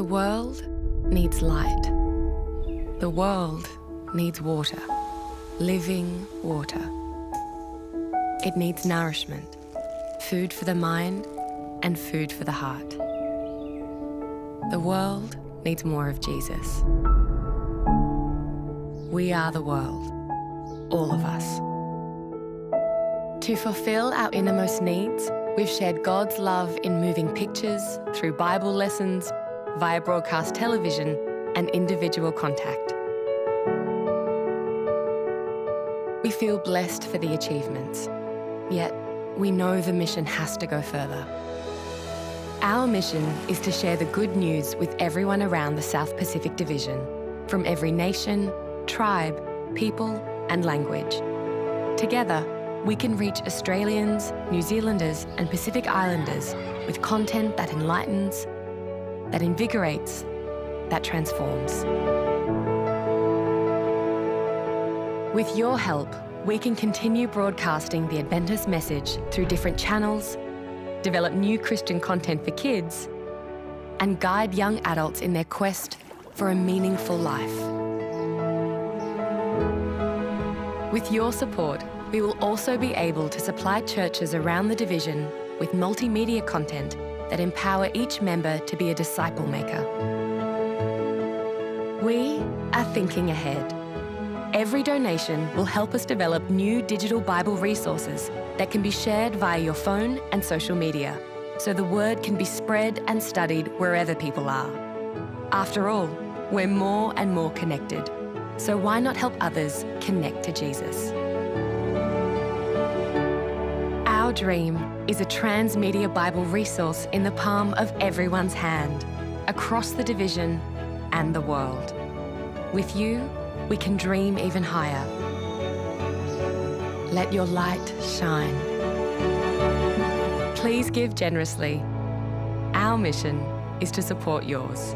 The world needs light. The world needs water, living water. It needs nourishment, food for the mind and food for the heart. The world needs more of Jesus. We are the world, all of us. To fulfill our innermost needs, we've shared God's love in moving pictures, through Bible lessons, via broadcast television, and individual contact. We feel blessed for the achievements, yet we know the mission has to go further. Our mission is to share the good news with everyone around the South Pacific Division, from every nation, tribe, people, and language. Together, we can reach Australians, New Zealanders, and Pacific Islanders with content that enlightens, that invigorates, that transforms. With your help, we can continue broadcasting the Adventist message through different channels, develop new Christian content for kids, and guide young adults in their quest for a meaningful life. With your support, we will also be able to supply churches around the division with multimedia content that empower each member to be a disciple maker. We are thinking ahead. Every donation will help us develop new digital Bible resources that can be shared via your phone and social media, so the word can be spread and studied wherever people are. After all, we're more and more connected, so why not help others connect to Jesus? Our dream is a transmedia Bible resource in the palm of everyone's hand, across the division and the world. With you, we can dream even higher. Let your light shine. Please give generously. Our mission is to support yours.